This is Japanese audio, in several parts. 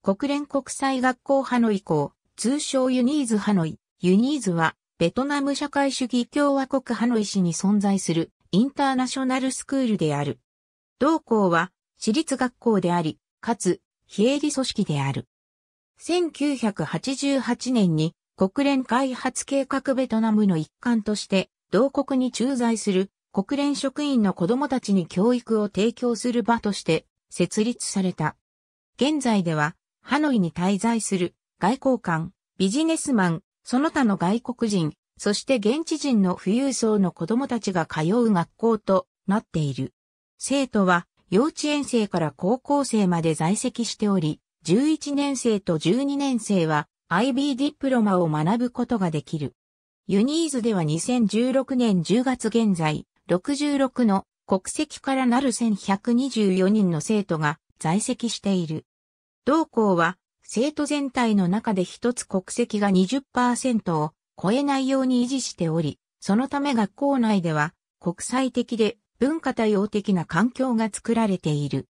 国連国際学校ハノイ校、通称ユニーズハノイ。ユニーズは、ベトナム社会主義共和国ハノイ市に存在するインターナショナルスクールである。同校は、私立学校であり、かつ、非営利組織である。1988年に国連開発計画ベトナムの一環として、同国に駐在する国連職員の子供たちに教育を提供する場として設立された。現在では、ハノイに滞在する外交官、ビジネスマン、その他の外国人、そして現地人の富裕層の子供たちが通う学校となっている。生徒は幼稚園生から高校生まで在籍しており、11年生と12年生は IB ディプロマを学ぶことができる。ユニーズでは2016年10月現在、66の国籍からなる1124人の生徒が在籍している。同校は生徒全体の中で一つ国籍が20%を超えないように維持しており、そのため学校内では国際的で文化多様的な環境が作られている。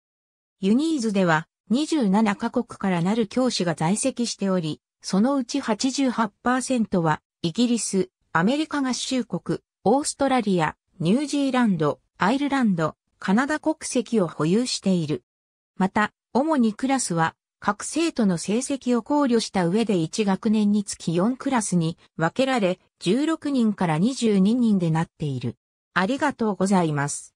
ユニーズでは27カ国からなる教師が在籍しており、そのうち88%はイギリス、アメリカ合衆国、オーストラリア、ニュージーランド、アイルランド、カナダ国籍を保有している。また、主にクラスは各生徒の成績を考慮した上で1学年につき4クラスに分けられ16人から22人でなっている。ありがとうございます。